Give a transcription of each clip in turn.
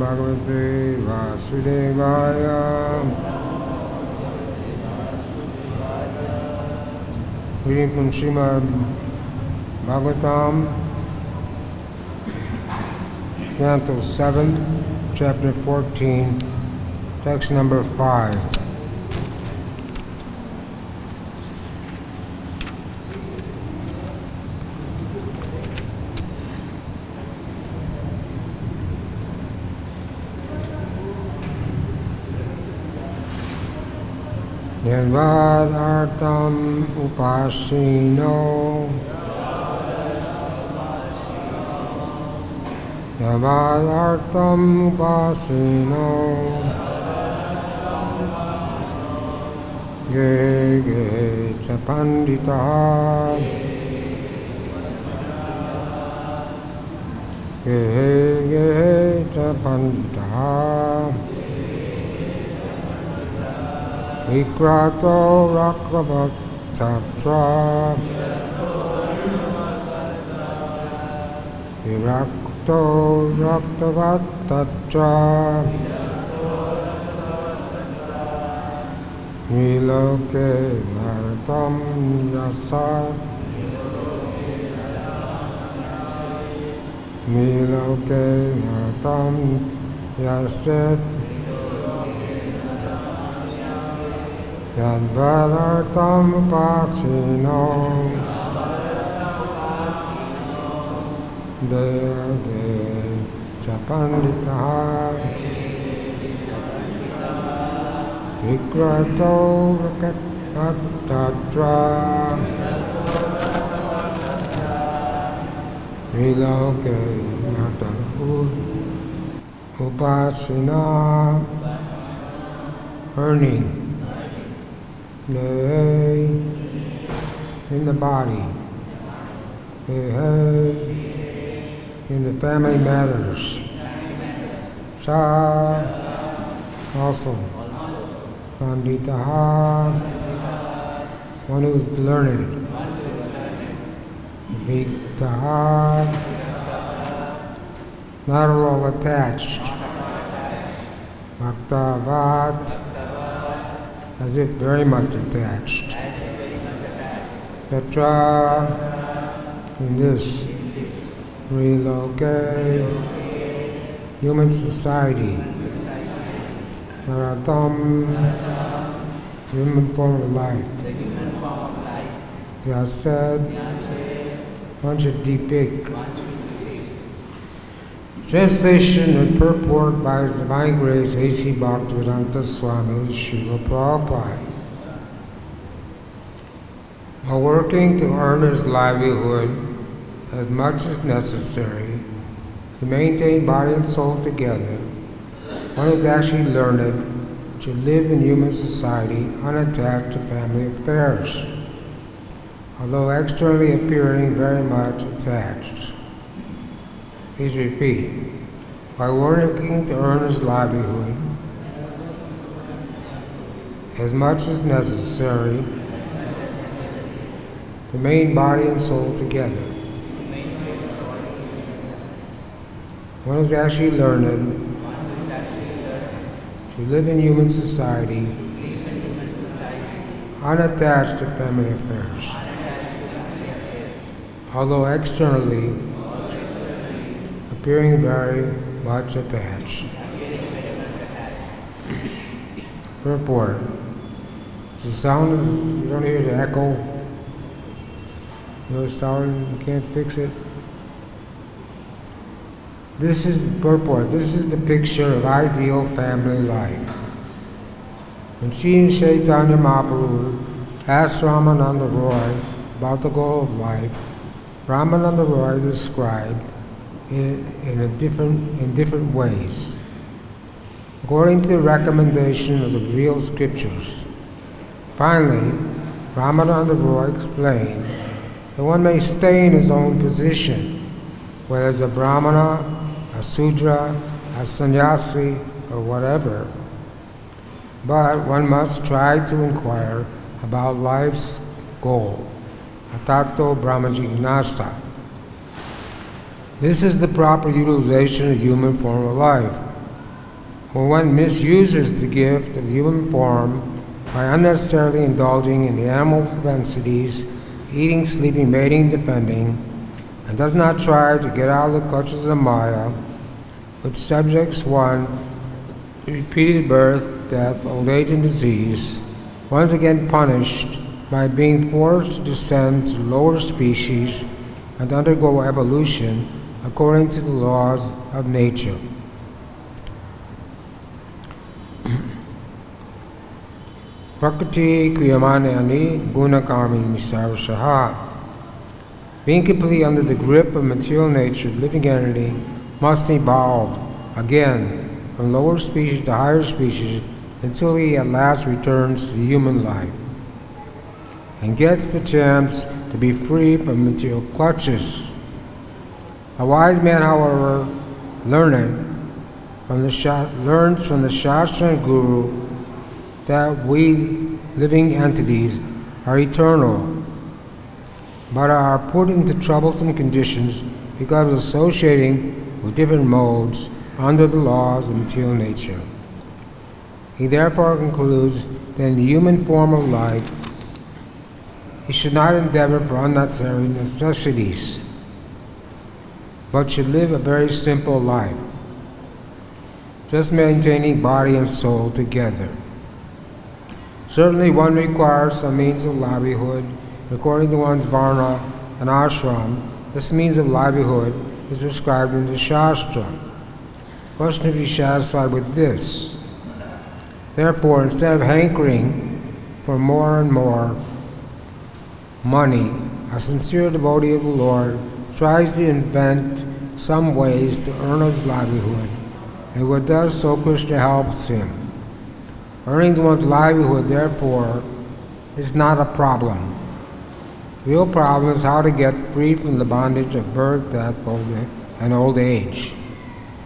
भगवते वासुदेवाय Reading from Srimad Bhagavatam, Canto 7, Chapter 14, text number 5. निर्वादार्थम् उपासीनो। निर्वादार्थम् उपासीनो। गे गे च पण्डितः। गे गे च पण्डितः। विक्रातो विरक्तो रक्तभक्तत्वा विलोके नर्तं यसात् विलोके नर्तं यस्यत् Yadvadartam upasino Deve Chapandita Vikrato Rakatatra Viloke Nata Upasina Earning Nay, in the body, Nay, in the family matters, Sa, also, Panditaha, one who's learned, Viktaha, not at all attached, Bhaktavat, as if very much attached. Petra, in this relocate, human society, Naratam, human form of life. Just said, Panchadipik. Translation and purport by His Divine Grace A.C. Bhaktivedanta Swami Srila Prabhupada. While working to earn his livelihood as much as necessary to maintain body and soul together, one is actually learned to live in human society unattached to family affairs, although externally appearing very much attached. Please repeat. By working to earn his livelihood as much as necessary to main body and soul together. One is actually learned to live in human society unattached to family affairs, although externally appearing very much attached. Purport. The sound, you don't hear the echo. No sound, you can't fix it. This is purport. This is the picture of ideal family life. When she and Chaitanya Mahaprabhu asked Ramananda Roy about the goal of life, Ramananda Roy described in, in, a different, in different ways. according to the recommendation of the real scriptures. Finally, Ramananda Roy explained that one may stay in his own position, whether as a Brahmana, a Sudra, a sannyasi, or whatever, but one must try to inquire about life's goal, atato brahmajignasa. This is the proper utilization of human form of life. When one misuses the gift of human form by unnecessarily indulging in the animal propensities, eating, sleeping, mating, defending, and does not try to get out of the clutches of Maya, which subjects one to repeated birth, death, old age, and disease, once again punished by being forced to descend to lower species and undergo evolution according to the laws of nature. Prakriti Kriyamanayani Gunakarmi Sarvashaha. Being completely under the grip of material nature, living entity must evolve again from lower species to higher species until he at last returns to human life and gets the chance to be free from material clutches. A wise man, however, learned from the learns from the Shastra and Guru that we living entities are eternal, but are put into troublesome conditions because of associating with different modes under the laws of material nature. He therefore concludes that in the human form of life, he should not endeavor for unnecessary necessities, but should live a very simple life, just maintaining body and soul together. Certainly, one requires some means of livelihood. According to one's varna and ashram, this means of livelihood is prescribed in the Shastra. One should be satisfied with this. Therefore, instead of hankering for more and more money, a sincere devotee of the Lord tries to invent some ways to earn his livelihood, and what does so Krishna helps him. Earning one's livelihood, therefore, is not a problem. The real problem is how to get free from the bondage of birth, death, and old age.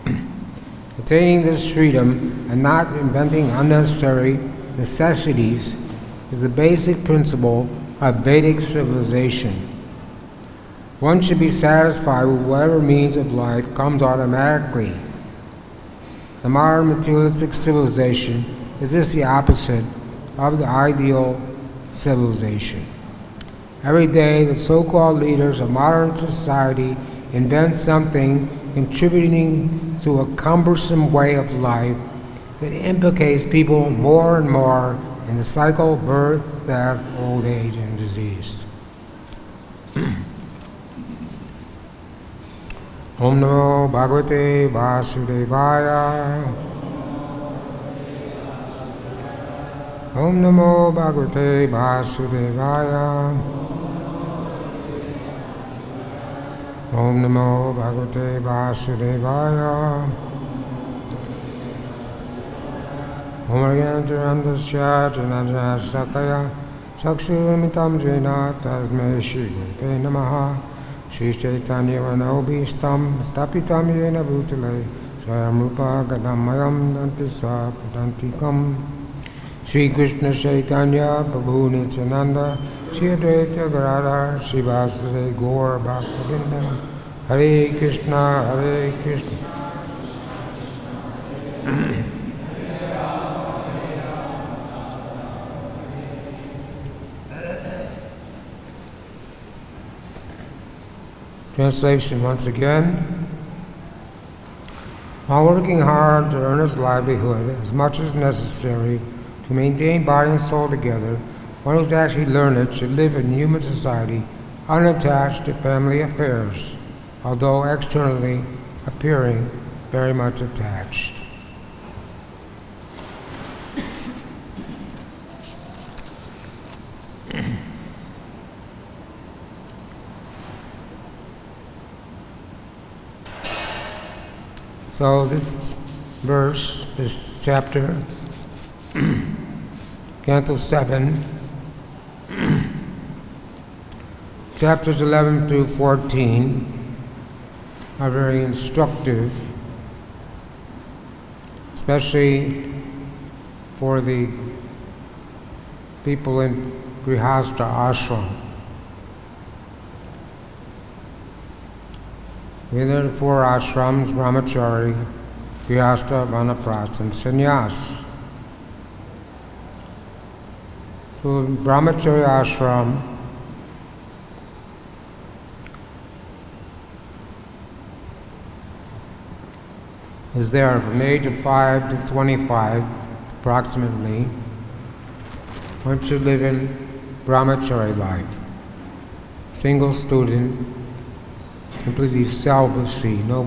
Attaining this freedom and not inventing unnecessary necessities is the basic principle of Vedic civilization. One should be satisfied with whatever means of life comes automatically. The modern materialistic civilization is just the opposite of the ideal civilization. Every day, the so called leaders of modern society invent something contributing to a cumbersome way of life that implicates people more and more in the cycle of birth, death, old age, and disease. ओम नमो भागवते वासुदेवाय। ओम नमो भागवते वासुदेवाय। ओम नमो भागवते वासुदेवाय। होमज्ञानचुरान्दस्य चुनाचुनाशकया चक्षुरमितं येन तस्मै श्रीगुरुते नमः। Shri Gurve Namaha Shri Chaitanya Vanobhistam Stapitam Yena Bhutale Swayam Rupa Gadamayam Dantisa Padantikam Sri Krishna Chaitanya Prabhu Nityananda Sri Advaita Gadadhar Sri Vasudeva Gaur Bhaktavinda Hare Krishna Hare Krishna Translation once again. While working hard to earn his livelihood as much as necessary to maintain body and soul together, one who's actually learned should live in human society unattached to family affairs, although externally appearing very much attached. So this verse, this chapter, Canto 7, chapters 11 through 14 are very instructive, especially for the people in Grihastha ashram. Are four ashrams, brahmachari, grihastha, vanaprastha, and sannyas. So brahmachari ashram is there from the age of 5 to 25 approximately one should live in brahmachari life single student completely celibacy no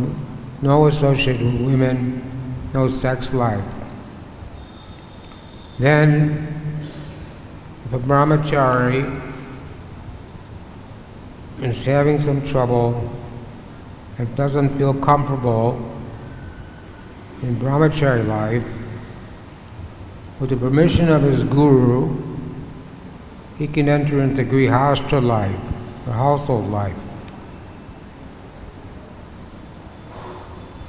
no association with women no sex life then if a brahmachari is having some trouble and doesn't feel comfortable in brahmachari life, with the permission of his guru, he can enter into grihastha life, or household life.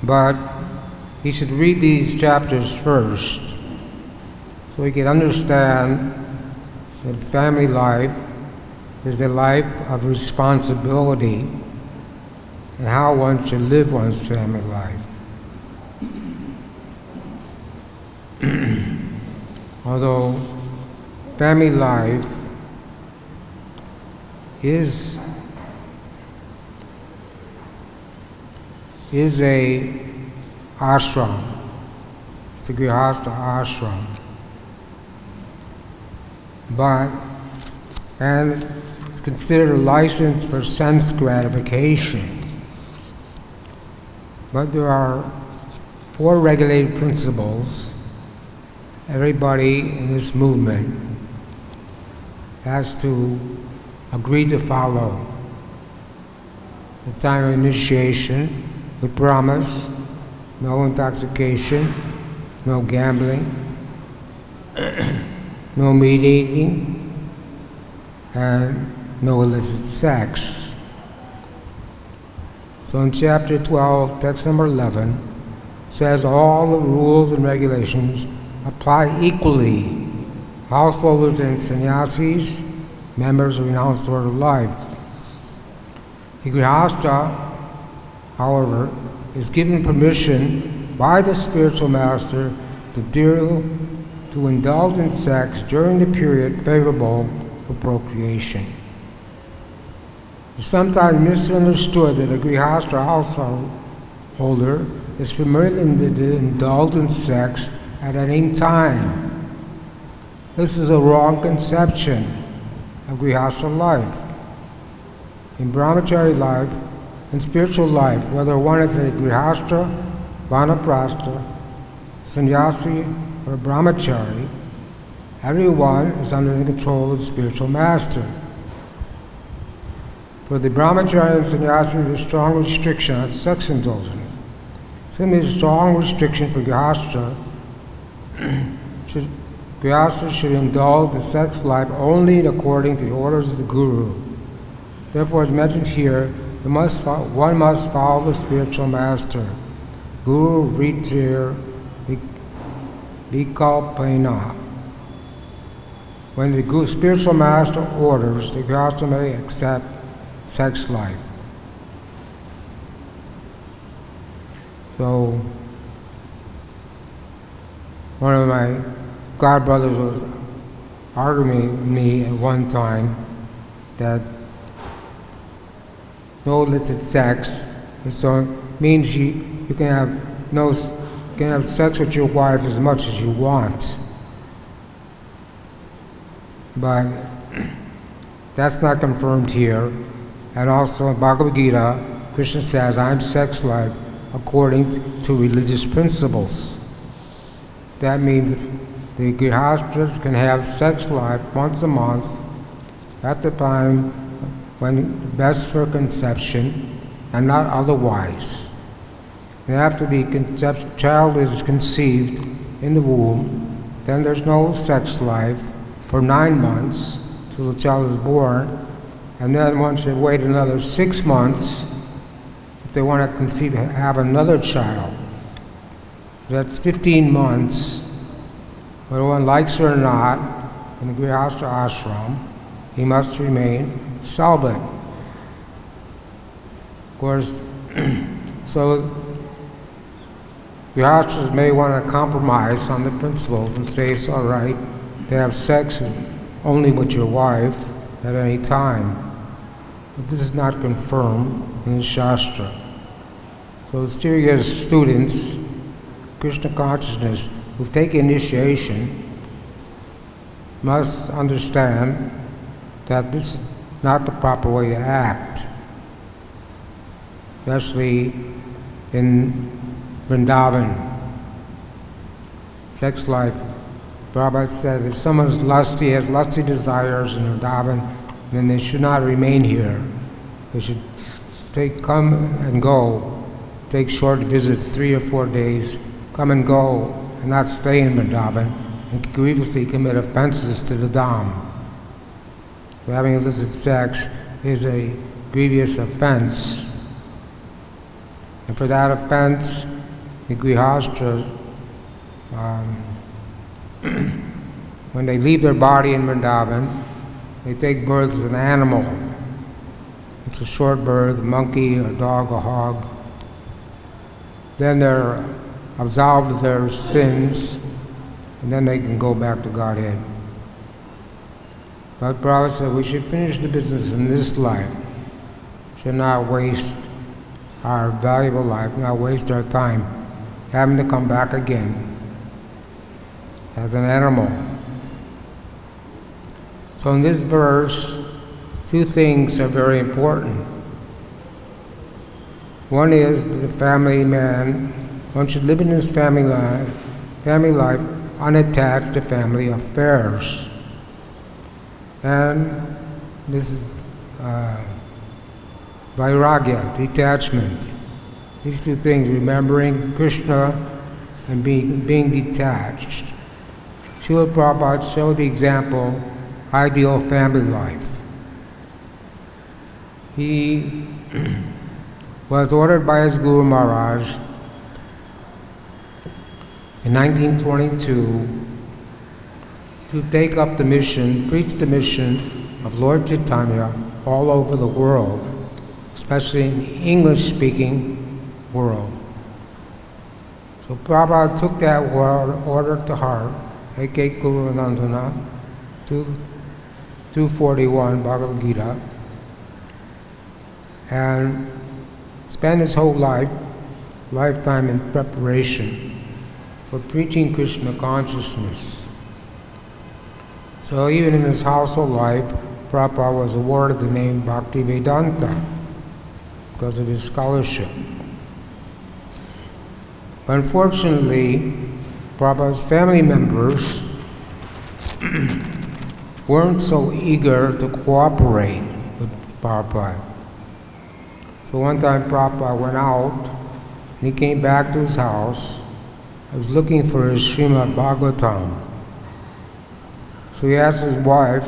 But he should read these chapters first so he can understand that family life is the life of responsibility and how one should live one's family life. although family life is is a ashram. It's a grihastha ashram. But and it's considered a license for sense gratification. But there are four regulated principles everybody in this movement has to agree to follow. The time of initiation, we promise no intoxication, no gambling, no meat eating, and no illicit sex. So in chapter 12, text number 11, says all the rules and regulations apply equally. Householders and sannyasis, members of renounced order of life. Grihastha, however, is given permission by the spiritual master to deal to indulge in sex during the period favorable for procreation. It's sometimes misunderstood that a Grihastha holder is permitted to indulge in sex at any time. This is a wrong conception of Grihastha life. In brahmachari life, in spiritual life, whether one is a Grihastha, Vanaprastha, Sannyasi, or Brahmachari, everyone is under the control of the spiritual master. For the Brahmachari and Sannyasi, there's a strong restriction on sex indulgence. Similarly, strong restriction for Grihastha should, should indulge the sex life only according to the orders of the Guru. Therefore, as mentioned here, must, one must follow the spiritual master. Guru Vritir Vikalpena. When the spiritual master orders, the Grihastha may accept sex life. So, one of my godbrothers was arguing me at one time that no illicit sex so means you, you can have no you can have sex with your wife as much as you want. But that's not confirmed here. And also in Bhagavad Gita, Krishna says, I'm sex life according to religious principles. That means the grihasthas can have sex life once a month at the time when best for conception and not otherwise. And after the child is conceived in the womb, then there's no sex life for nine months till the child is born. And then once they wait another six months, if they want to conceive, have another child, that's 15 months. Whether one likes it or not, in the Grihastha ashram, he must remain celibate. Of course, so Grihasthas may want to compromise on the principles and say it's all right to have sex only with your wife at any time. But this is not confirmed in the Shastra. So serious students, Krishna consciousness, who take initiation must understand that this is not the proper way to act, especially in Vrindavan. Sex life. Prabhupada said if someone's lusty, has lusty desires in Vrindavan, then they should not remain here. They should take, come and go, take short visits, three or four days, come and go, and not stay in Vrindavan and grievously commit offenses to the Dham. Having illicit sex is a grievous offense. And for that offense, the Grihastha, um, when they leave their body in Vrindavan, they take birth as an animal. It's a short birth, a monkey, a dog, a hog. Then they're absolved of their sins, and then they can go back to Godhead. But Prabhupada said we should finish the business in this life. Should not waste our valuable life, not waste our time having to come back again as an animal. So in this verse, two things are very important. One is the family man, one should live in his family life, family life unattached to family affairs. And this is uh, vairagya, detachment. These two things, remembering Krishna and being, being detached. Srila Prabhupada showed the example, ideal family life. He was ordered by his Guru Maharaj in 1922 to take up the mission, preach the mission of Lord Chaitanya all over the world, especially in the English speaking world. So Prabhupada took that order to heart, A.K. Guru Nandana, 241 Bhagavad Gita, and spent his whole life, lifetime in preparation for preaching Krishna consciousness. So even in his household life, Prabhupada was awarded the name Bhakti Vedanta because of his scholarship. Unfortunately, Prabhupada's family members weren't so eager to cooperate with Prabhupada. So one time Prabhupada went out and he came back to his house I was looking for his Srimad Bhagavatam. So he asked his wife,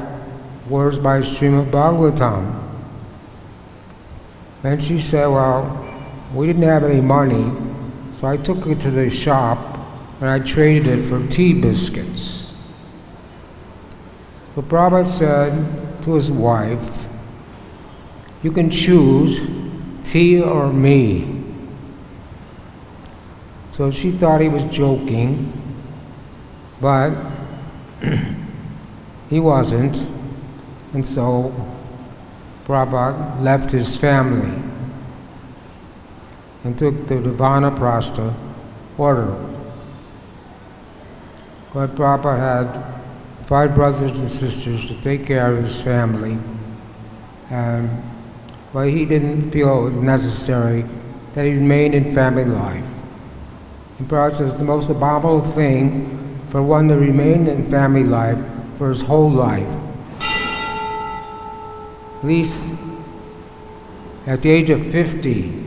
Where's my stream Srimad Bhagavatam? And she said, Well, we didn't have any money, so I took it to the shop and I traded it for tea biscuits. The Prabhupada said to his wife, You can choose tea or me. So she thought he was joking, but he wasn't. And so Prabhupada left his family and took the Vanaprastha order. But Prabhupada had five brothers and sisters to take care of his family, and but he didn't feel necessary that he remain in family life. And Prabhupada says the most abominable thing for one to remain in family life for his whole life. At least at the age of 50,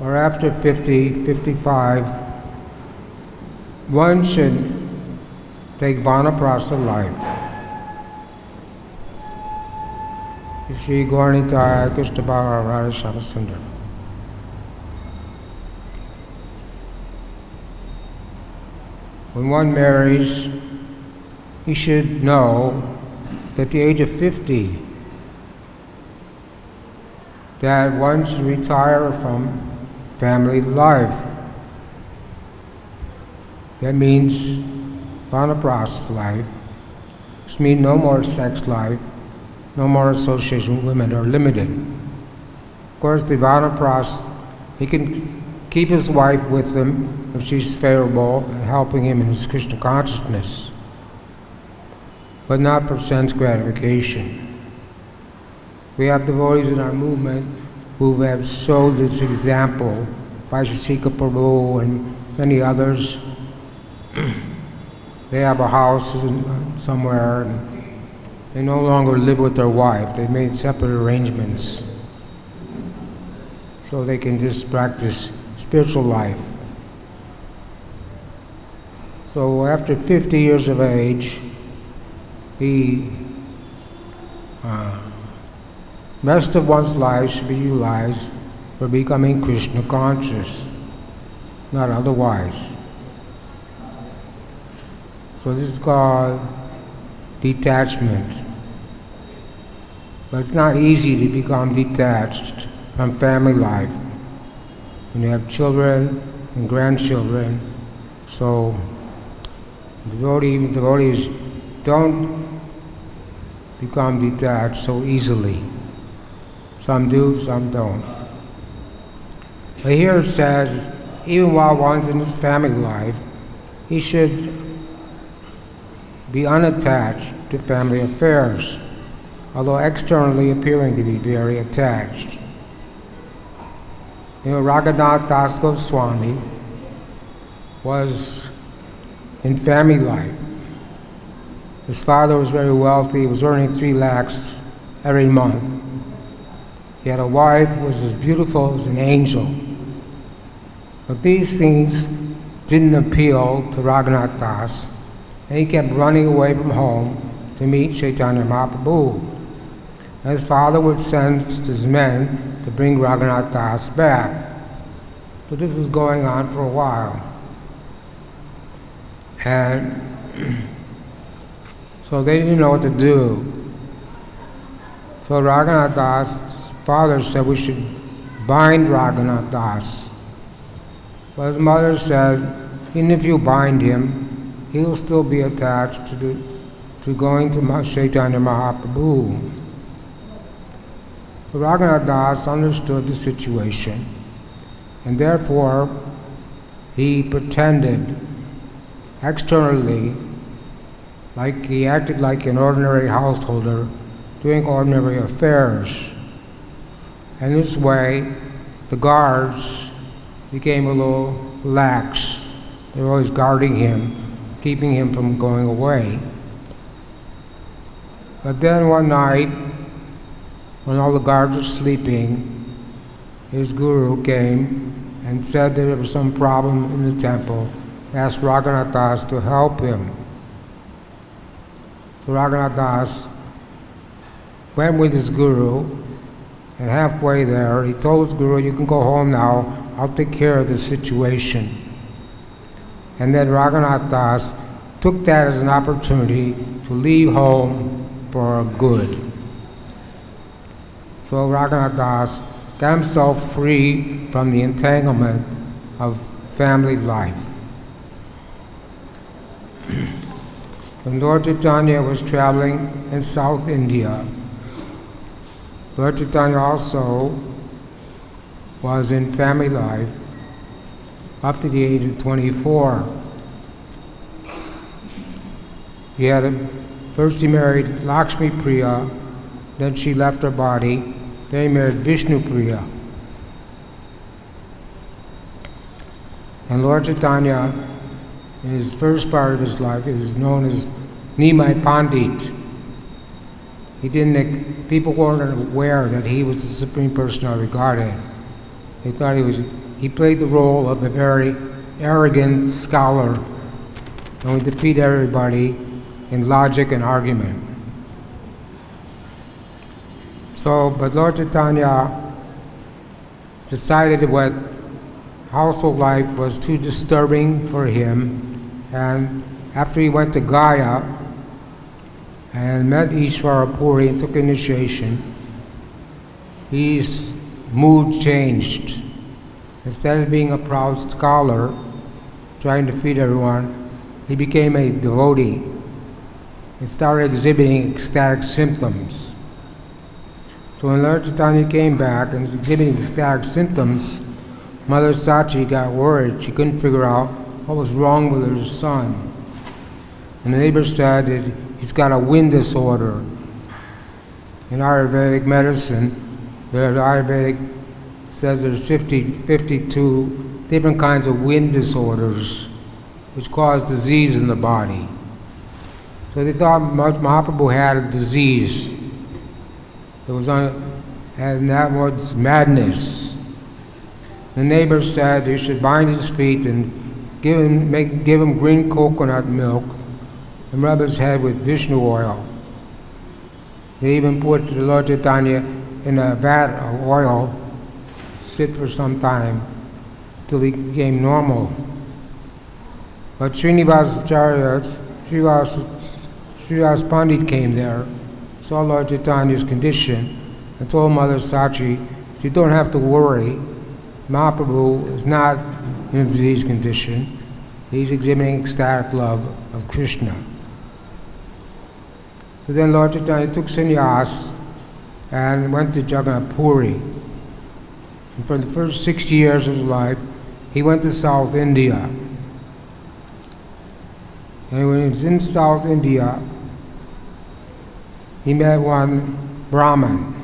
or after 50, 55, one should take Vanaprastha life. Shri Gauranitai Krishna Bhagavad Radha Sundar. When one marries, he should know that the age of 50, that one should retire from family life. That means vanaprastha life, which means no more sex life, no more association with women are limited. Of course, the vanaprastha, he can keep his wife with him if she's favorable and helping him in his Krishna consciousness, but not for sense gratification. We have devotees in our movement who have showed this example, Vaisheshika Prabhu and many others. they have a house somewhere and they no longer live with their wife. They made separate arrangements so they can just practice spiritual life. So after 50 years of age, he uh, Rest of one's life should be utilized for becoming Krishna conscious, not otherwise. So this is called detachment. But it's not easy to become detached from family life when you have children and grandchildren. So devotee, devotees don't become detached so easily. Some do, some don't. But here it says, even while one's in his family life, he should be unattached to family affairs, although externally appearing to be very attached. You know, Raghunath Das Goswami was in family life. His father was very wealthy, he was earning three lakhs every month. He had a wife who was as beautiful as an angel. But these things didn't appeal to Raghunath Das, and he kept running away from home to meet Chaitanya Mahaprabhu. His father would send his men to bring Raghunath Das back. So this was going on for a while. And so they didn't know what to do. So Raghunath Das father said we should bind Raghunath Das. But his mother said, even if you bind him, he'll still be attached to, the, to going to Chaitanya Mahaprabhu. Raghunath Das understood the situation, and therefore he pretended externally like he acted like an ordinary householder doing ordinary affairs. And this way, the guards became a little lax. They were always guarding him, keeping him from going away. But then one night, when all the guards were sleeping, his guru came and said that there was some problem in the temple, asked Raghunath Das to help him. So Raghunath Das went with his guru and halfway there, he told his guru, You can go home now, I'll take care of the situation. And then Raghunath Das took that as an opportunity to leave home for good. So Raghunath Das got himself free from the entanglement of family life. When Lord Chaitanya was traveling in South India, Lord Chaitanya also was in family life up to the age of 24. He had a, first he married Lakshmi Priya, then she left her body, then he married Vishnu Priya. And Lord Chaitanya, in his first part of his life, he was known as Nimai Pandit. He didn't, people weren't aware that he was the Supreme Personality of Godhead. They thought he was, he played the role of a very arrogant scholar and would defeat everybody in logic and argument. So, but Lord Chaitanya decided what household life was too disturbing for him, and after he went to Gaya and met Ishvara Puri and took initiation, his mood changed. Instead of being a proud scholar, trying to feed everyone, he became a devotee and started exhibiting ecstatic symptoms. So when Lord Chaitanya came back and was exhibiting ecstatic symptoms, Mother Sachi got worried. She couldn't figure out what was wrong with her son. And the neighbor said that he's got a wind disorder. In Ayurvedic medicine, the Ayurvedic says there's 50, 52 different kinds of wind disorders which cause disease in the body. So they thought Mahaprabhu had a disease. It was on, and that was madness. The neighbor said he should bind his feet and give him, make, give him green coconut milk and rub his head with Vishnu oil. They even put the Lord Chaitanya in a vat of oil, sit for some time till he became normal. But Srinivas Acharya, Srinivas Srivas Pandit came there, saw Lord Chaitanya's condition, and told Mother Sachi, you don't have to worry. Mahaprabhu is not in a disease condition. He's exhibiting ecstatic love of Krishna. So then Lord Chaitanya took sannyas and went to Jagannath Puri. And for the first 60 years of his life, he went to South India. And when he was in South India, he met one Brahmin.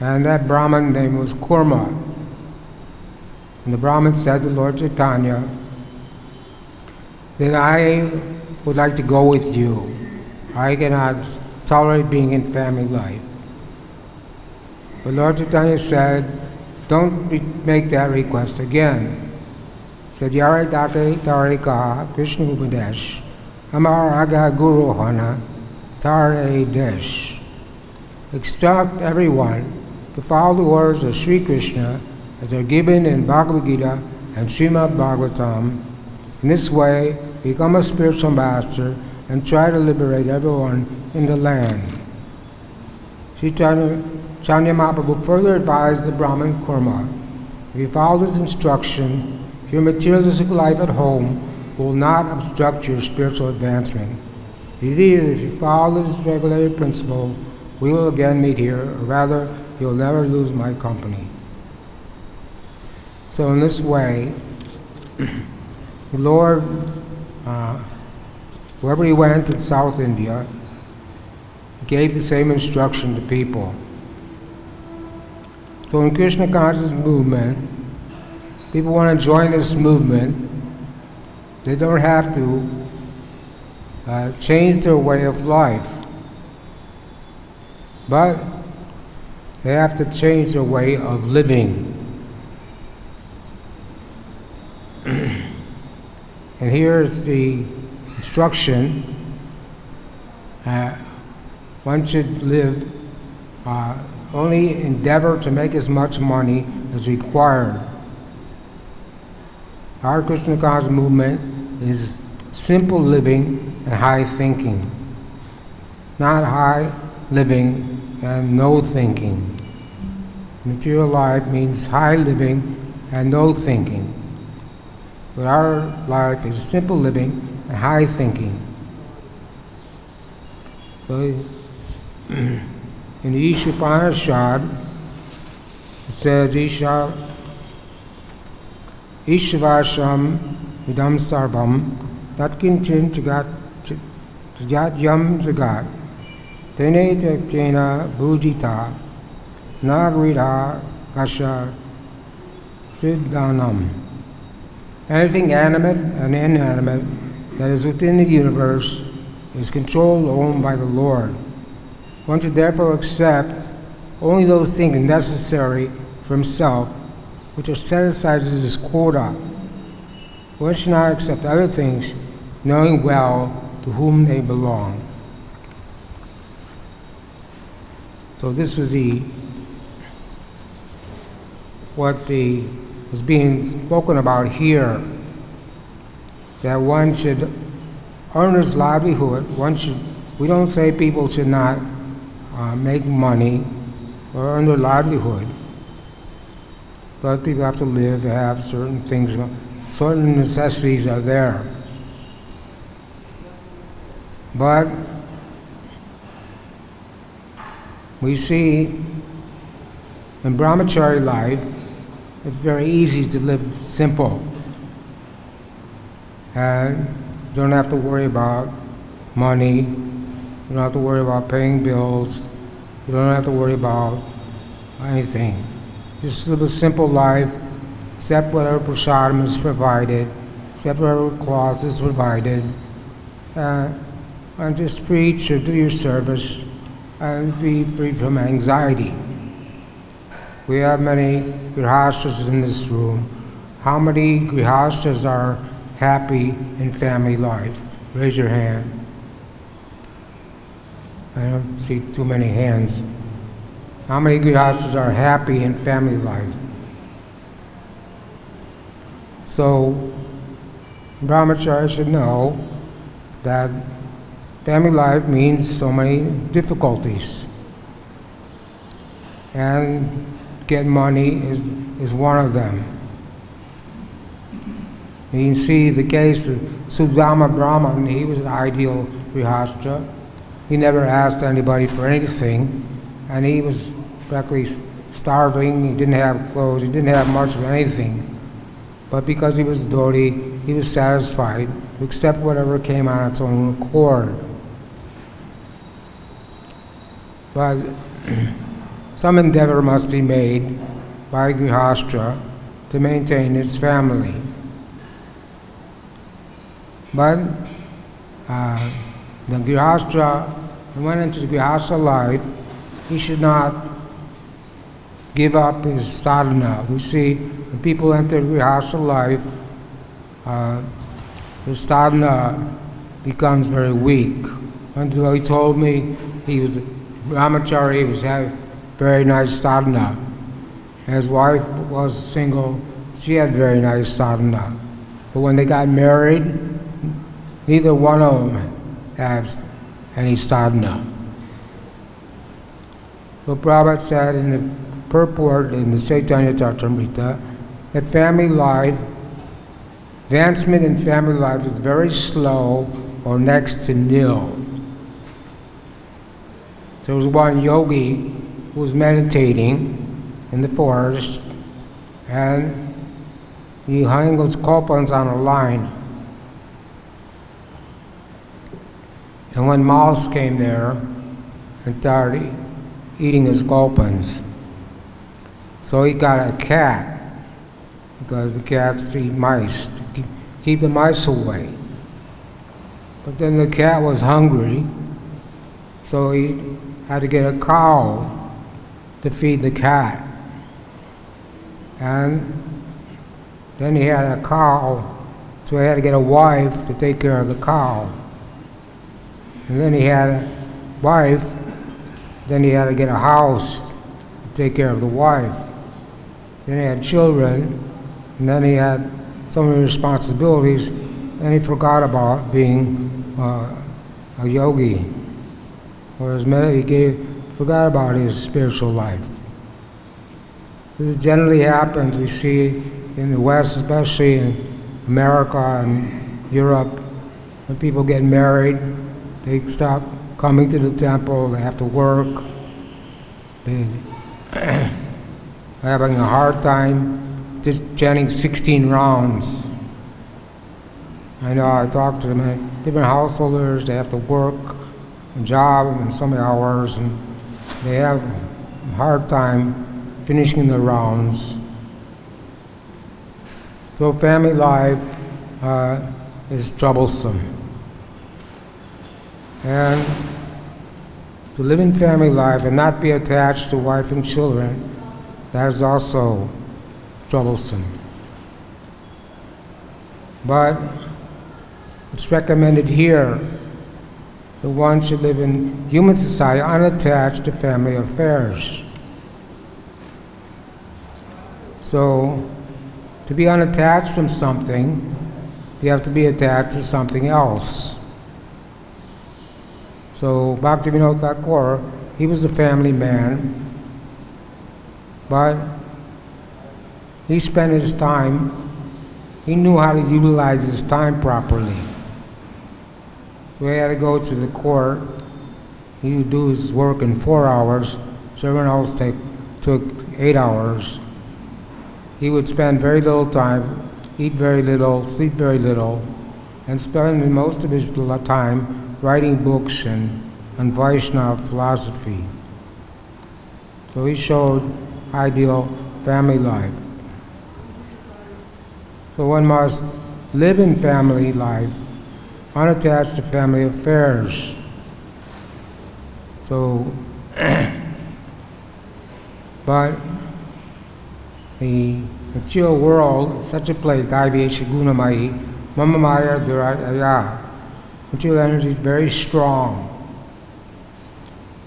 And that Brahmin name was Kurma. And the Brahmin said to Lord Chaitanya that I would like to go with you. I cannot tolerate being in family life. But Lord Chaitanya said, don't make that request again. Said, Yare Dake Tarika Krishna Upadesh. Amar Aga Guru Hana Tare Desh. Instruct everyone to follow the words of Sri Krishna as they're given in Bhagavad Gita and Srimad Bhagavatam. In this way, become a spiritual master and try to liberate everyone in the land. Sri Chaitanya Mahaprabhu further advised the Brahmin Kurma, if you follow this instruction, your materialistic life at home will not obstruct your spiritual advancement. Indeed, if you follow this regulated principle, we will again meet here, or rather, you'll never lose my company. So, in this way, the Lord, uh, wherever he went in South India, he gave the same instruction to people. So, in Krishna consciousness movement, people want to join this movement they don't have to uh, change their way of life, but they have to change their way of living. and here is the instruction uh, one should live, uh, only endeavor to make as much money as required. Our Krishna conscious movement is simple living and high thinking, not high living and no thinking. Material life means high living and no thinking. But our life is simple living and high thinking. So in the Ishopanishad, it says Isha Ishvasham idam sarvam tatkinchin jagat jatyam jagat tene tena bhujita nagrita kasha siddhanam. Anything animate and inanimate that is within the universe is controlled owned by the Lord. One should therefore accept only those things necessary for himself which are set aside as his quota. One should not accept other things, knowing well to whom they belong. So this was the what the was being spoken about here. That one should earn his livelihood. One should. We don't say people should not uh, make money or earn their livelihood. But people have to live, they have certain things, certain necessities are there. But we see in brahmachari life, it's very easy to live simple. And you don't have to worry about money, you don't have to worry about paying bills, you don't have to worry about anything. Just live a simple life, accept whatever prasadam is provided, accept whatever cloth is provided, uh, and just preach or do your service and be free from anxiety. We have many grihastas in this room. How many grihastas are happy in family life? Raise your hand. I don't see too many hands. How many grihastas are happy in family life? So, brahmachari should know that Family life means so many difficulties. And get money is, is one of them. You can see the case of Sudama Brahman, he was an ideal Grihastha. He never asked anybody for anything, and he was practically starving, he didn't have clothes, he didn't have much of anything. But because he was devotee, he was satisfied to accept whatever came on its own accord. But some endeavor must be made by Grihastha to maintain his family. But uh, the Grihastha went into the life, he should not give up his sadhana. We see when people enter Grihastha life, uh, their sadhana becomes very weak. Until he told me he was Brahmachari he was have very nice sadhana. His wife was single, she had very nice sadhana. But when they got married, neither one of them has any sadhana. So Prabhupada said in the purport in the Chaitanya Charitamrita that family life, advancement in family life is very slow or next to nil. There was one yogi was meditating in the forest and he hung his kaupins on a line. And when mouse came there and started eating his kaupins, so he got a cat because the cats eat mice to keep the mice away. But then the cat was hungry, so he had to get a cow to feed the cat. And then he had a cow, so he had to get a wife to take care of the cow. And then he had a wife, then he had to get a house to take care of the wife. Then he had children, and then he had so many responsibilities, and he forgot about being uh, a yogi or he gave, forgot about his spiritual life. This generally happens, we see in the West, especially in America and Europe, when people get married, they stop coming to the temple, they have to work, they are having a hard time just chanting 16 rounds. I know I talk to them, different householders, they have to work, a job and so many hours, and they have a hard time finishing the rounds. So family life uh, is troublesome. And to live in family life and not be attached to wife and children, that is also troublesome. But it's recommended here that one should live in human society unattached to family affairs. So, to be unattached from something, you have to be attached to something else. So, Bhaktivinoda Thakur, he was a family man, but he spent his time, he knew how to utilize his time properly. He had to go to the court, he would do his work in four hours, so everyone else take, took eight hours. He would spend very little time, eat very little, sleep very little, and spend most of his time writing books and on Vaishnava philosophy. So he showed ideal family life. So one must live in family life, unattached to family affairs. So, but the material world such a place, Daivesha Gunamai, Mamamaya Duraya. Material energy is very strong.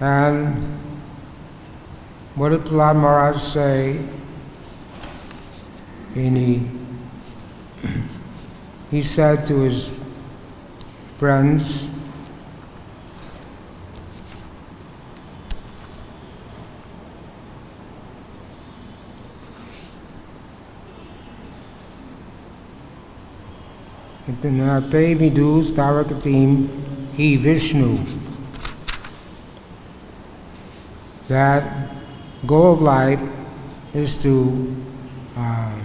And what did Prahlad Maharaj say in the he said to his friends, vidu starakatim he Vishnu. That goal of life is to uh,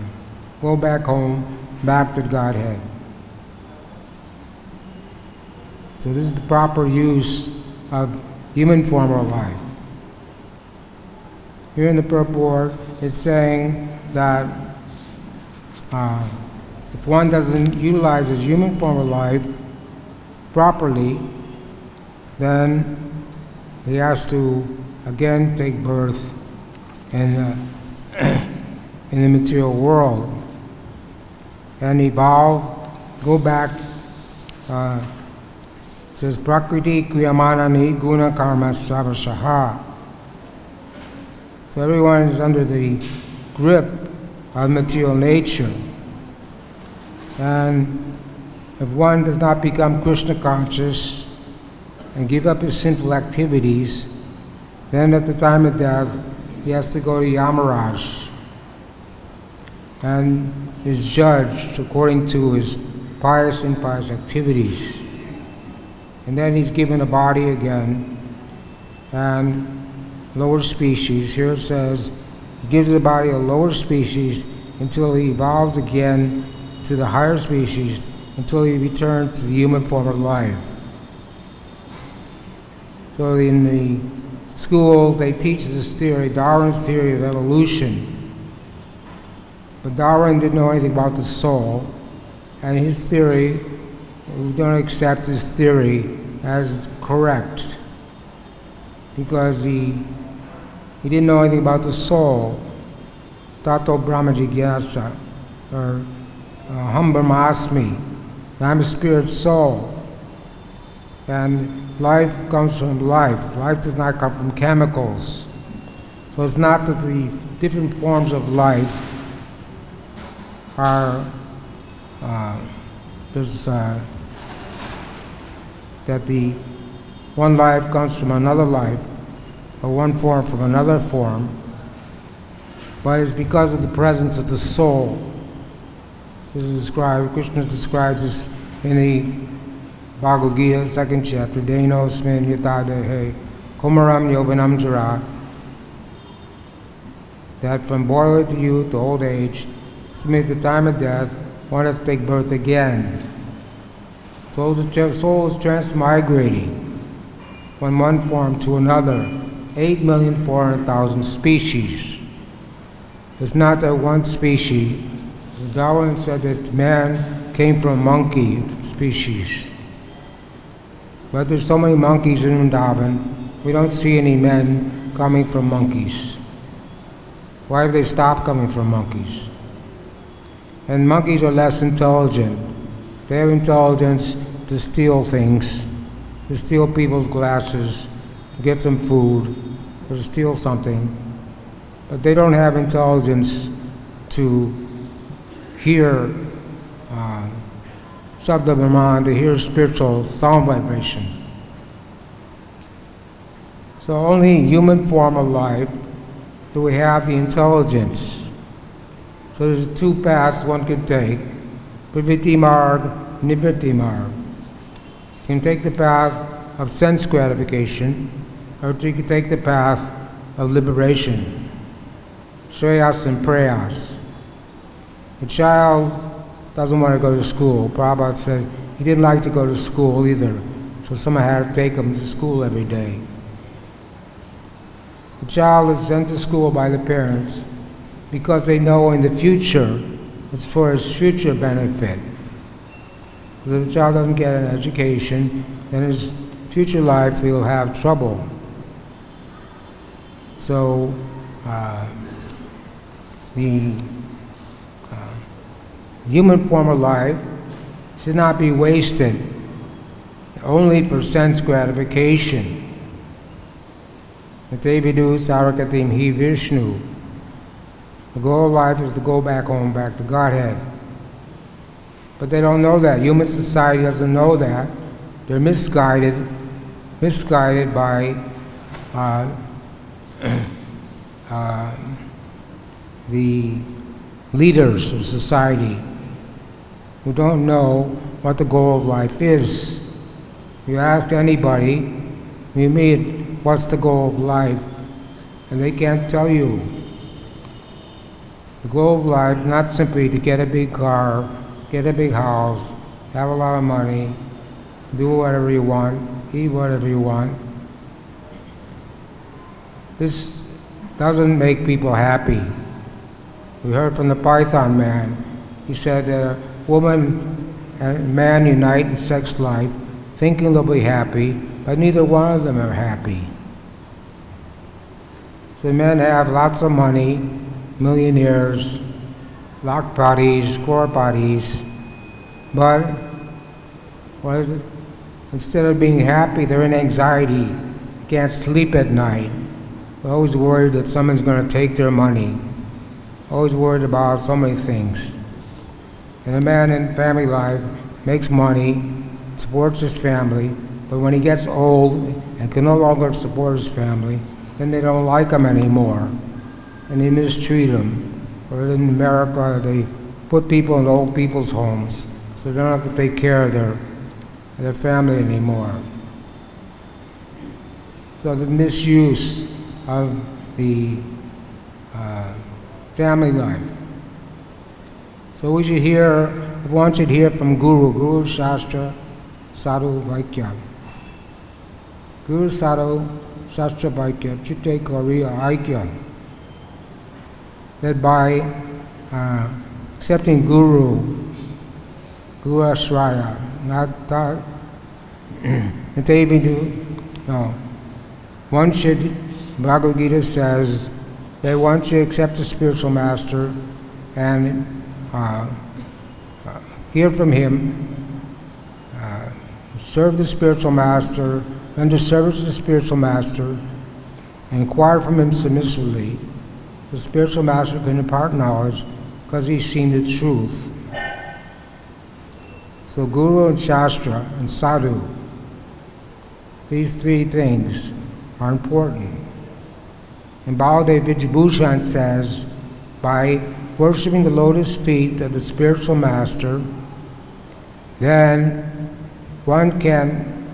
go back home, back to Godhead. So this is the proper use of human form of life. Here in the purport, it's saying that uh, if one doesn't utilize his human form of life properly, then he has to again take birth in, uh, in the material world and evolve, go back. Uh, says Prakriti Kriyamanani Guna Karma Savashaha. So everyone is under the grip of material nature. And if one does not become Krishna conscious and give up his sinful activities, then at the time of death, he has to go to Yamaraj and is judged according to his pious and impious activities. And then he's given a body again and lower species. Here it says he gives the body a lower species until he evolves again to the higher species until he returns to the human form of life. So in the schools, they teach this theory, Darwin's theory of evolution. But Darwin didn't know anything about the soul, and his theory, we don't accept his theory as correct because he, he didn't know anything about the soul. Tato Brahma Jigyasa, or uh, Hum I'm a spirit soul. And life comes from life. Life does not come from chemicals. So it's not that the different forms of life are, uh, there's, uh, that the one life comes from another life, or one form from another form, but it's because of the presence of the soul. This is described, Krishna describes this in the Bhagavad Gita, second chapter, Deno Smin Yatadehe, Kumaram Yovanam Jara, that from boyhood to youth to old age, to meet the time of death, one has to take birth again. So the soul is transmigrating from one form to another, 8,400,000 species. It's not that one species. Darwin said that man came from monkey species. But there's so many monkeys in Vrindavan, we don't see any men coming from monkeys. Why have they stopped coming from monkeys? And monkeys are less intelligent. Have intelligence to steal things, to steal people's glasses, to get some food, or to steal something. But they don't have intelligence to hear uh, Shabda Brahman, to hear spiritual sound vibrations. So only in human form of life do we have the intelligence. So there's two paths one can take, Pravritti Marg, Marg. You can take the path of sense gratification, or you can take the path of liberation. Shreyas and Preyas. A child doesn't want to go to school. Prabhupada said he didn't like to go to school either, so someone had to take him to school every day. The child is sent to school by the parents because they know in the future it's for his future benefit. If the child doesn't get an education, then his future life he'll have trouble. So, uh, the uh, human form of life should not be wasted only for sense gratification. Devidu Sarakatim He Vishnu. The goal of life is to go back home, back to Godhead. But they don't know that. Human society doesn't know that. They're misguided, misguided by uh, uh, the leaders of society who don't know what the goal of life is. You ask anybody, you meet what's the goal of life, and they can't tell you. The goal of life not simply to get a big car, get a big house, have a lot of money, do whatever you want, eat whatever you want. This doesn't make people happy. We heard from the Python man. He said that a woman and man unite in sex life thinking they'll be happy, but neither one of them are happy. So men have lots of money, millionaires, lakh parties, crore parties, but it? instead of being happy, they're in anxiety, can't sleep at night. They're always worried that someone's going to take their money. Always worried about so many things. And a man in family life makes money, supports his family, but when he gets old and can no longer support his family, then they don't like him anymore, and they mistreat them. Or in America, they put people in old people's homes, so they don't have to take care of their, their family anymore. So the misuse of the uh, family life. So we should hear, one should hear from Guru, Guru Shastra, Sadhu Vaikya. Guru Sadhu Shastra Vaikya, Chitte Korea Aikya. That by uh, accepting Guru, Guru Ashraya, not that, that even do, no. One should, Bhagavad Gita says, that one should accept a spiritual master and uh, uh, hear from him, uh, serve the spiritual master, under service of the spiritual master, inquire from him submissively, the spiritual master can impart knowledge because he's seen the truth. So Guru and Shastra and Sadhu, these three things are important. And Baladev Vidyabhushan says, by worshiping the lotus feet of the spiritual master, then one can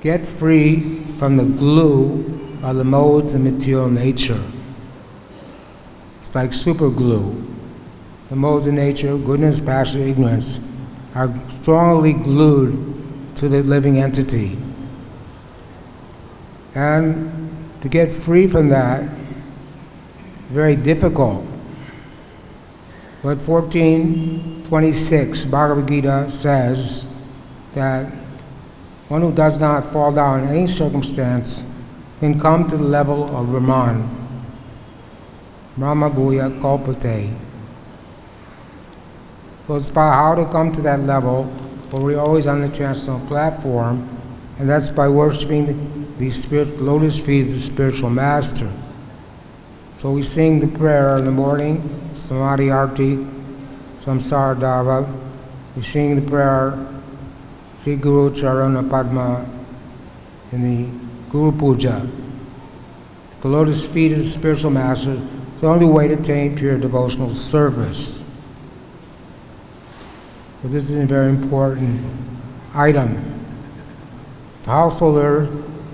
get free from the glue of the modes of material nature. Like super glue. The modes of nature, goodness, passion, ignorance, are strongly glued to the living entity. And to get free from that, very difficult. But 1426 Bhagavad Gita says that one who does not fall down in any circumstance can come to the level of Brahman. Brahma Bhuya Kalpate. So it's about how to come to that level where we're always on the transcendental platform, and that's by worshiping the, the spirit, lotus feet of the spiritual master. So we sing the prayer in the morning, Samadhi Arti, Samsara Dava. We sing the prayer, Sri Guru Charana Padma, in the Guru Puja. The lotus feet of the spiritual master the only way to attain pure devotional service. So this is a very important item. A householder,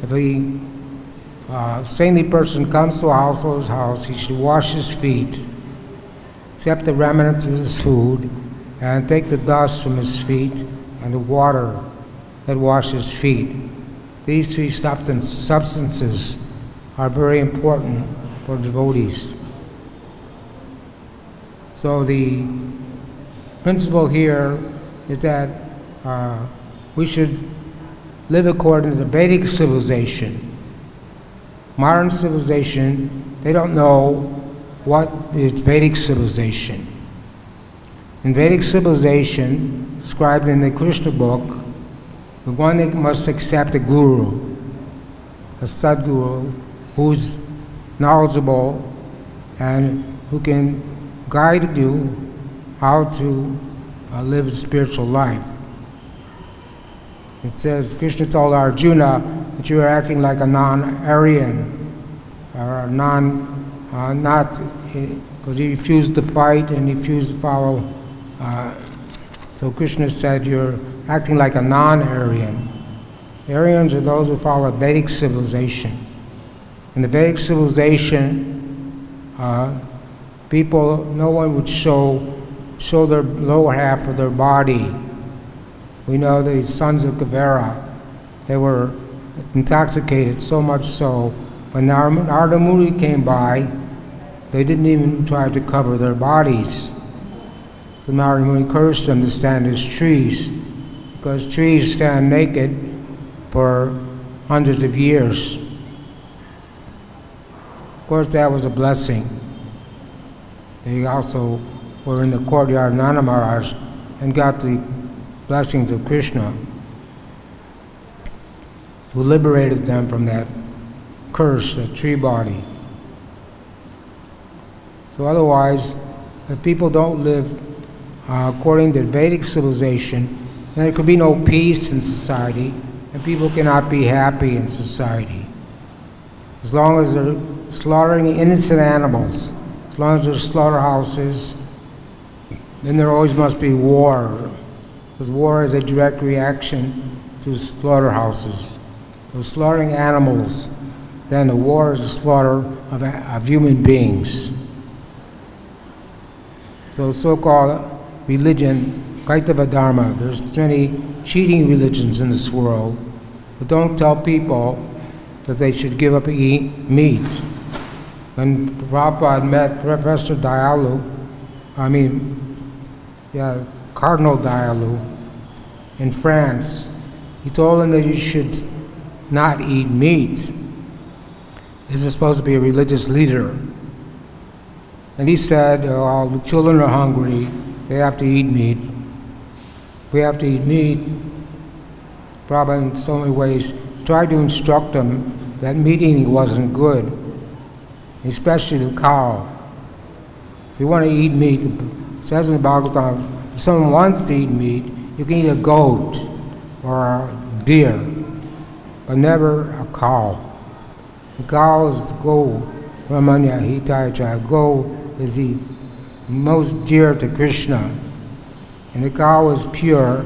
if a uh, saintly person comes to a householder's house, he should wash his feet, accept the remnants of his food, and take the dust from his feet and the water that washes feet. These three substances are very important for devotees. So the principle here is that uh, we should live according to the Vedic civilization. Modern civilization, they don't know what is Vedic civilization. In Vedic civilization, described in the Krishna book, the one must accept a guru, a sadguru, who's knowledgeable and who can guide you how to uh, live a spiritual life. It says, Krishna told Arjuna that you are acting like a non-Aryan, or a non, uh, not, because he refused to fight and he refused to follow. Uh, so Krishna said, you're acting like a non-Aryan. Aryans are those who follow Vedic civilization. In the Vedic civilization, uh, people, no one would show, show their lower half of their body. We know the sons of Kuvera, they were intoxicated so much so, when Narada Muni came by, they didn't even try to cover their bodies. So Narada Muni cursed them to stand as trees, because trees stand naked for hundreds of years Of course, that was a blessing. They also were in the courtyard of Maharaj and got the blessings of Krishna, who liberated them from that curse, that tree body. So otherwise, if people don't live uh, according to Vedic civilization, there could be no peace in society, and people cannot be happy in society. As long as they're slaughtering innocent animals, as long as there's slaughterhouses, then there always must be war. Because war is a direct reaction to slaughterhouses. So slaughtering animals, then the war is the slaughter of, of human beings. So so-called religion, Kaitava Dharma, there's many cheating religions in this world, but don't tell people that they should give up eat meat. When Prabhupada met Professor Danielou, I mean, yeah, Cardinal Danielou in France, he told him that you should not eat meat. This is supposed to be a religious leader. And he said, oh, the children are hungry, they have to eat meat. We have to eat meat. Prabhupada in so many ways tried to instruct them that meat eating wasn't good especially the cow. If you want to eat meat, it says in the Bhagavatam, if someone wants to eat meat, you can eat a goat or a deer, but never a cow. The cow is the goat. Ramanya Hitayacha. Go is the most dear to Krishna. And the cow is pure.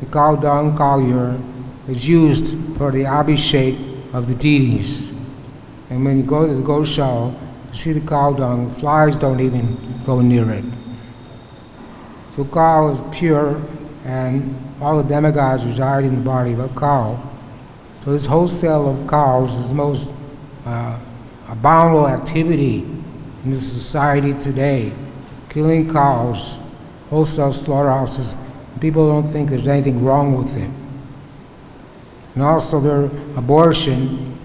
The cow dung, cow urine is used for the abhishek of the deities. And when you go to the Goshaw, you see the cow dung, flies don't even go near it. So cow is pure, and all the demigods reside in the body of a cow. So this wholesale of cows is the most uh, abominable activity in the society today. Killing cows, wholesale slaughterhouses, people don't think there's anything wrong with it. And also their abortion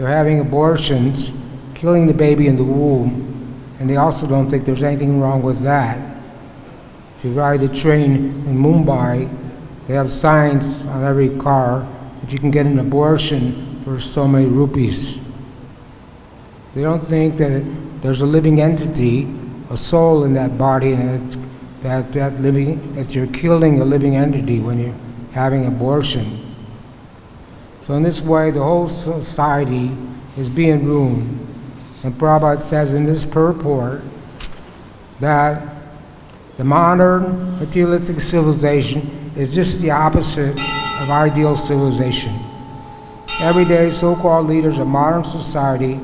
they're having abortions, killing the baby in the womb, and they also don't think there's anything wrong with that. If you ride the train in Mumbai, they have signs on every car that you can get an abortion for so many rupees. They don't think that there's a living entity, a soul in that body, and that, that living that you're killing a living entity when you're having abortion. So in this way, the whole society is being ruined. And Prabhupada says in this purport that the modern materialistic civilization is just the opposite of ideal civilization. Everyday so-called leaders of modern society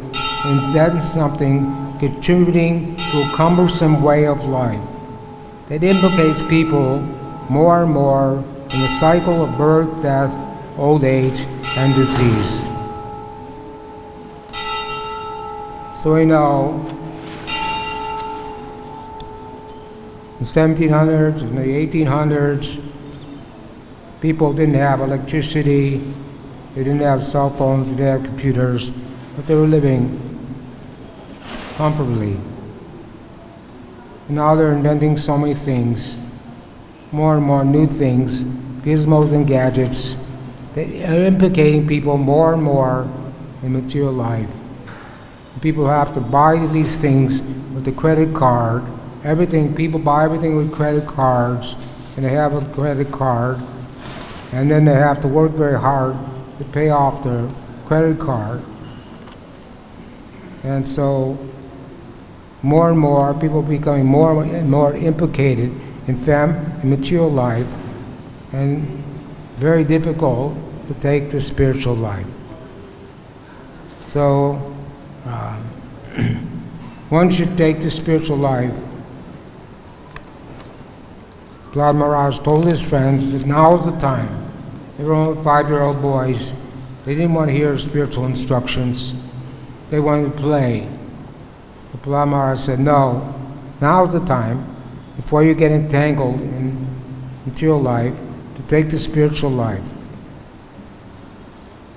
invent something contributing to a cumbersome way of life that implicates people more and more in the cycle of birth, death, old age, and disease. So we know in the 1700s, in the 1800s, people didn't have electricity, they didn't have cell phones, they didn't have computers, but they were living comfortably. Now they're inventing so many things, more and more new things, gizmos and gadgets that are implicating people more and more in material life. People have to buy these things with the credit card. Everything, people buy everything with credit cards, and they have a credit card, and then they have to work very hard to pay off their credit card. And so more and more people becoming more and more implicated in fam in material life and very difficult to take the spiritual life. So uh, one should take the spiritual life. Prahlad Maharaj told his friends that now is the time. They were only five-year-old boys. They didn't want to hear spiritual instructions. They wanted to play. The Prahlad Maharaj said, no, now's the time, before you get entangled in material life, to take the spiritual life.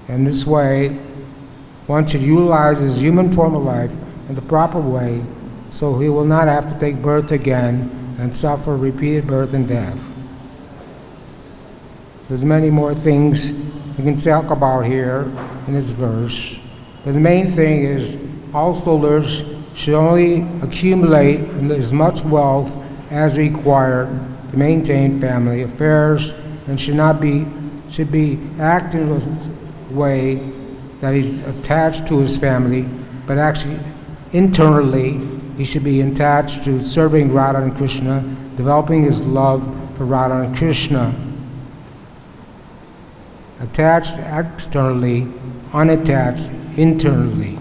And this way, one should utilize his human form of life in the proper way so he will not have to take birth again and suffer repeated birth and death. There's many more things we can talk about here in this verse, but the main thing is all soldiers should only accumulate as much wealth as required to maintain family affairs and should not be should be act in a way that he's attached to his family, but actually internally he should be attached to serving Radha and Krishna, developing his love for Radha and Krishna. Attached externally, unattached internally.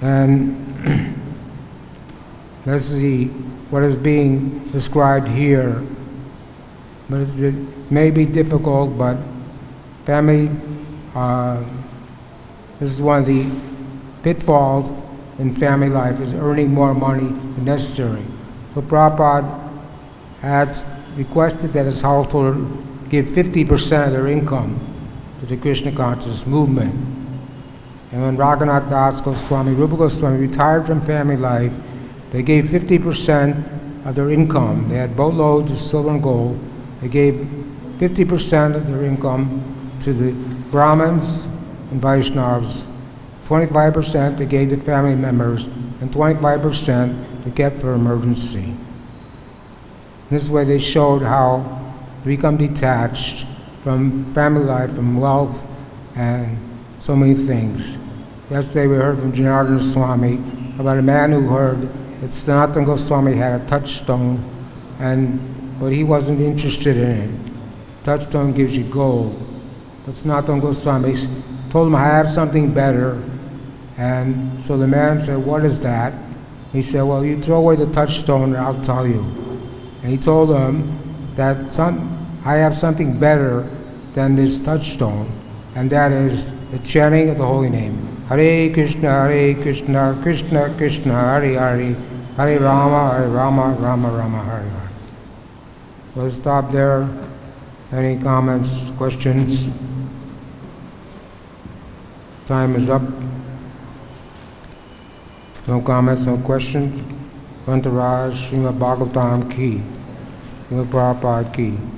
And let's see what is being described here. But it may be difficult, but family, uh, this is one of the pitfalls in family life is earning more money than necessary. So Prabhupada has requested that his household give 50% of their income to the Krishna conscious movement. And when Raghunath Das Goswami, Rupa Goswami retired from family life, they gave 50% of their income. They had boatloads of silver and gold. They gave 50% of their income to the Brahmins and Vaishnavas, 25% they gave to family members, and 25% they kept for emergency. This way they showed how to become detached from family life, from wealth, and so many things. Yesterday we heard from Janardana Swami about a man who heard that Sanatana Goswami had a touchstone, and but he wasn't interested in it. Touchstone gives you gold. But Sanatana Goswami told him, I have something better. And so the man said, What is that? He said, Well, you throw away the touchstone and I'll tell you. And he told him that some, I have something better than this touchstone and that is the chanting of the holy name. Hare Krishna, Hare Krishna, Krishna Krishna, Hare Hare, Hare Rama, Hare Rama, Rama Rama, Hare Hare. We'll stop there. Any comments, questions? Time is up. No comments, no questions? Granthraj Srimad Bhagavatam Ki, Srimad Prabhupada Ki.